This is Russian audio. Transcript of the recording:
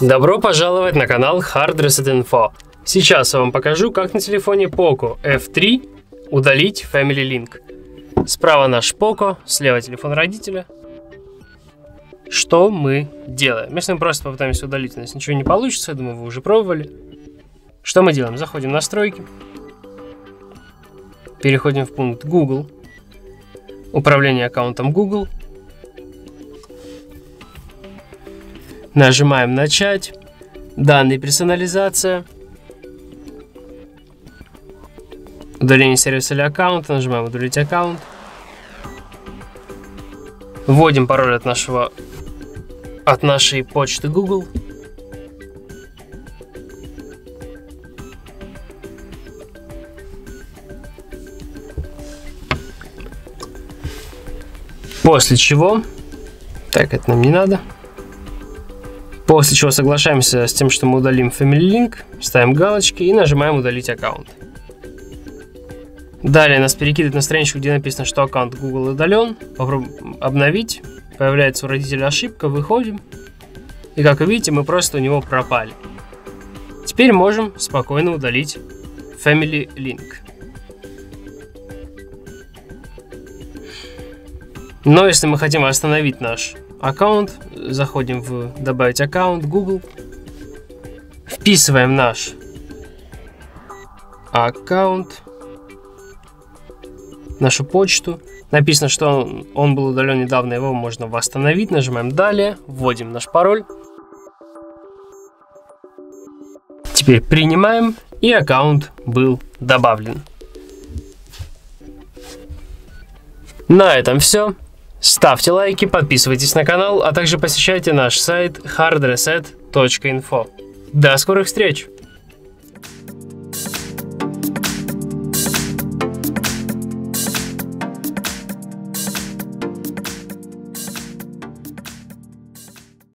Добро пожаловать на канал Hard Reset Info. Сейчас я вам покажу, как на телефоне Poco F3 удалить Family Link. Справа наш Poco, слева телефон родителя. Что мы делаем? Мы с ним просто попытаемся удалить, у нас ничего не получится, я думаю, вы уже пробовали. Что мы делаем? Заходим в настройки, переходим в пункт Google, управление аккаунтом Google, Нажимаем «Начать». Данные персонализация. Удаление сервиса или аккаунта. Нажимаем «Удалить аккаунт». Вводим пароль от нашего от нашей почты Google. После чего, так, это нам не надо. После чего соглашаемся с тем, что мы удалим Family Link, ставим галочки и нажимаем «Удалить аккаунт». Далее нас перекидывает на страничку, где написано, что аккаунт Google удален. Попробуем обновить. Появляется у родителя ошибка, выходим. И как вы видите, мы просто у него пропали. Теперь можем спокойно удалить Family Link. Но если мы хотим восстановить наш аккаунт, заходим в добавить аккаунт Google, вписываем наш аккаунт, нашу почту. Написано, что он, он был удален недавно, его можно восстановить. Нажимаем далее, вводим наш пароль. Теперь принимаем, и аккаунт был добавлен. На этом все. Ставьте лайки, подписывайтесь на канал, а также посещайте наш сайт hardreset.info. До скорых встреч!